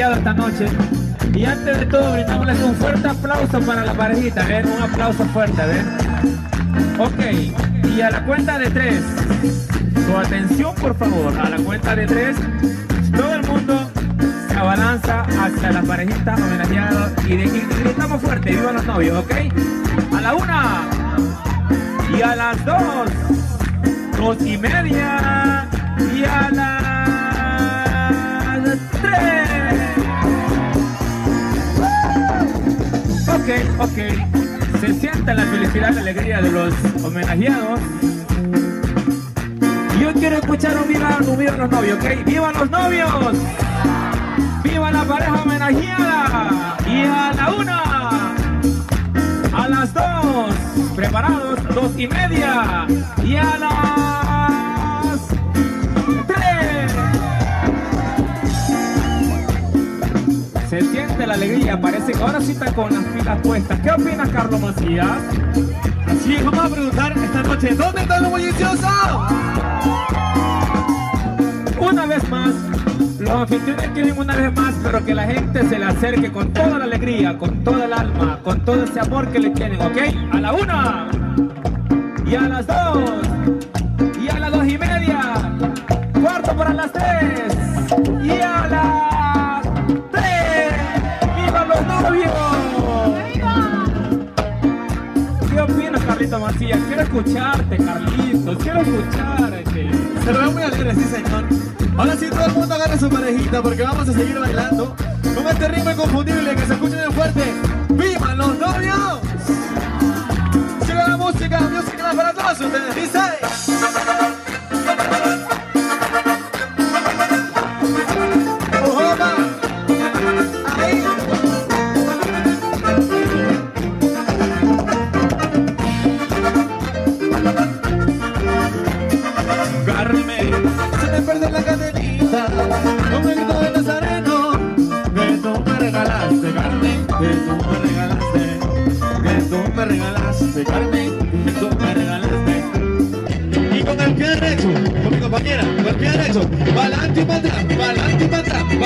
esta noche. Y antes de todo, brindamos un fuerte aplauso para la parejita, ¿ven? Un aplauso fuerte, ¿ven? Ok, y a la cuenta de tres, su atención por favor, a la cuenta de tres, todo el mundo se abalanza hacia la parejita homenajeada y, de, y gritamos fuerte, viva los novios, ¿ok? A la una y a las dos, dos y media y a las Ok, ok. Se sienta la felicidad y la alegría de los homenajeados. Yo quiero escuchar un viva, un viva los novios, ¿ok? ¡Viva los novios! ¡Viva la pareja homenajeada! Y a la una, a las dos, preparados, dos y media, y a las Se siente la alegría, parece que ahora sí está con las pilas puestas. ¿Qué opinas, Carlos Macías? Es, vamos a preguntar esta noche, ¿dónde está lo bullicioso? Una vez más, los anfitriones quieren una vez más, pero que la gente se le acerque con toda la alegría, con toda el alma, con todo ese amor que le tienen, ¿ok? A la una, y a las dos, y a las dos y media, cuarto para las tres, y a las. ¡Viva los novios! ¿Qué opinas, Carlito Macías? Quiero escucharte, Carlitos, quiero escucharte. Se lo veo muy alegre, sí señor. Ahora sí todo el mundo agarre su parejita porque vamos a seguir bailando con este ritmo inconfundible que se escuche bien fuerte.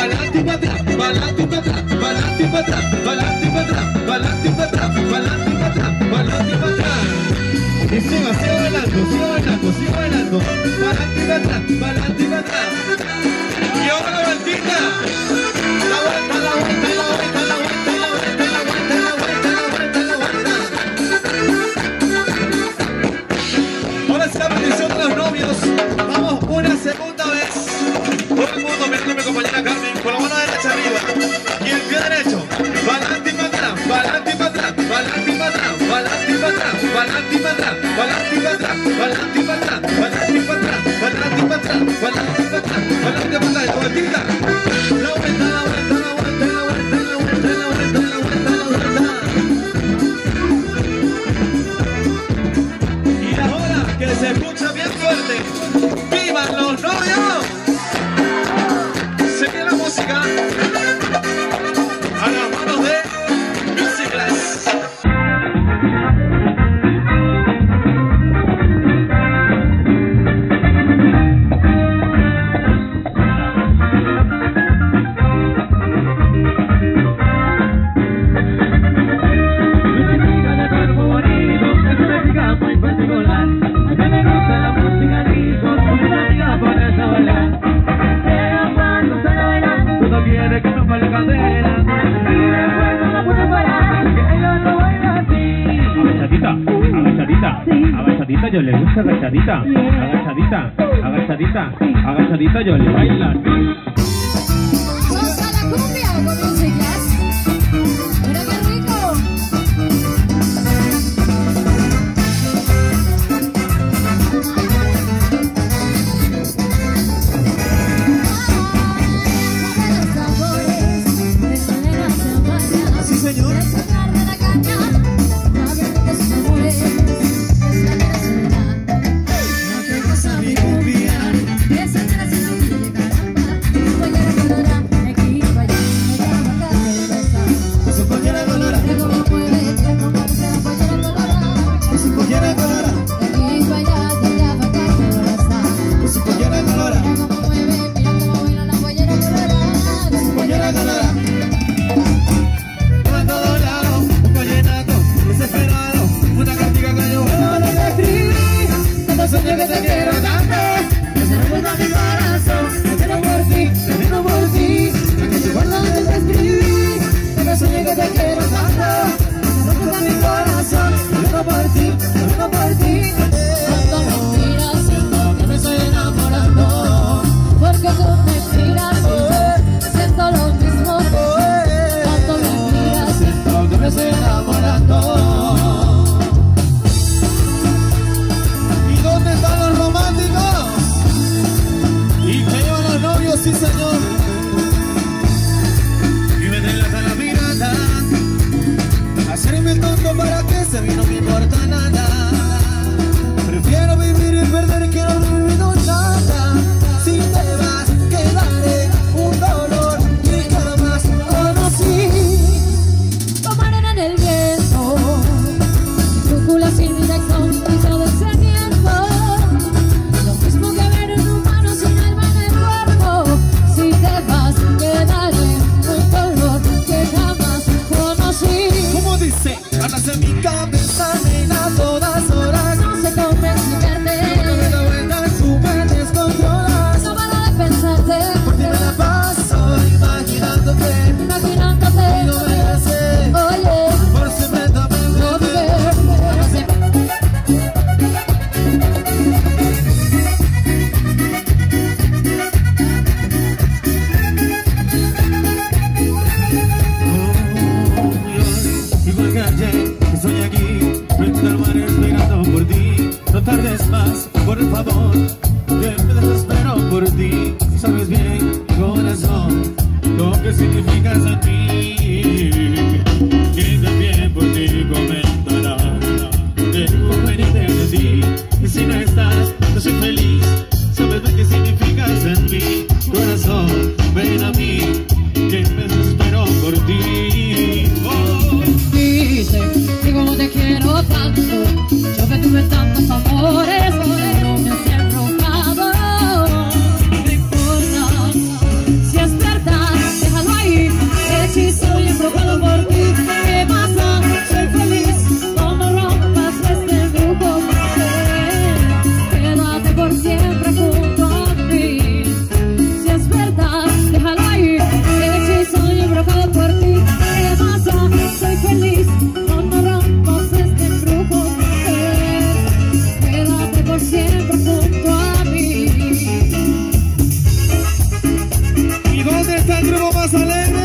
Pa'lante y para atrás, pa'lante y para atrás Pa'lante y para atrás, pa'lante y para atrás Pa'lante pa'lante Pa'lante y para atrás y sigo, sigo bailando, bailando, sigo bailando. Para adelante y para atrás, para adelante y. Y ahora la vueltita. Yo le gusta agachadita, agachadita, agachadita, agachadita, yo le baila. Vamos a la. Sí, señor. Oh Dios, igual que ayer, que soy aquí, me encanta por ti, no tardes más, por favor, siempre desespero por ti, sabes bien, corazón, lo que significas a ti. Hugo Mazaleno.